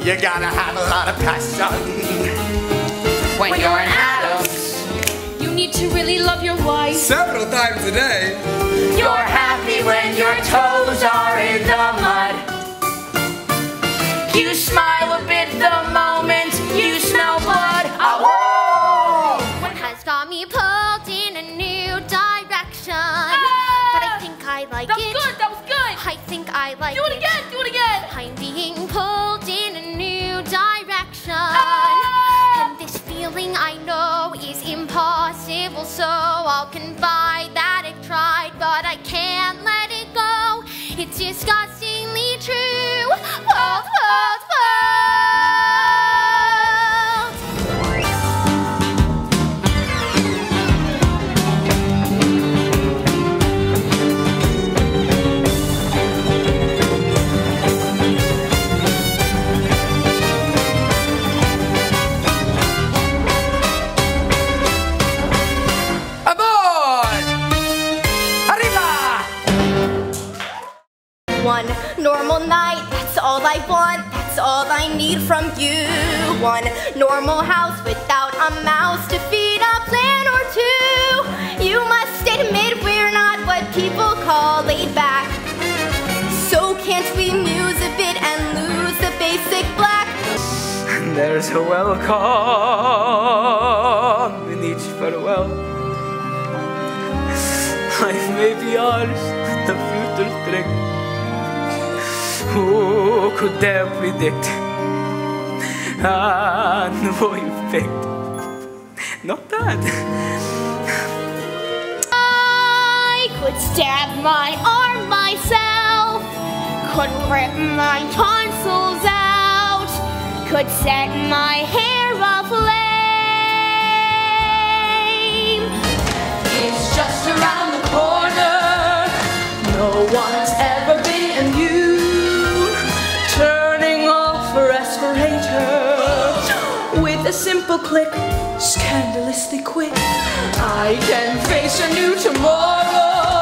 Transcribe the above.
you gotta have a lot of passion. When you're an adult, You need to really love your wife. Several times a day. you're happy when your toes are in the mud. You smile a bit the moment you smell blood. Oh, One has got me pulled in a new direction. Ah! But I think I like it. That was it. good. That was good. I think I like it. Do it again. Do it again. Impossible, so I'll confide that I've tried, but I can't let it go. It's disgustingly One normal night, that's all I want, that's all I need from you. One normal house without a mouse to feed a plant or two. You must admit we're not what people call laid back. So can't we muse a bit and lose the basic black? There's a welcome in each farewell. Life may be ours, the future's trick. Who could dare predict? You picked. Not bad. I could stab my arm myself, could rip my tonsils out, could set my hair aflame. Simple click, scandalously quick. I can face a new tomorrow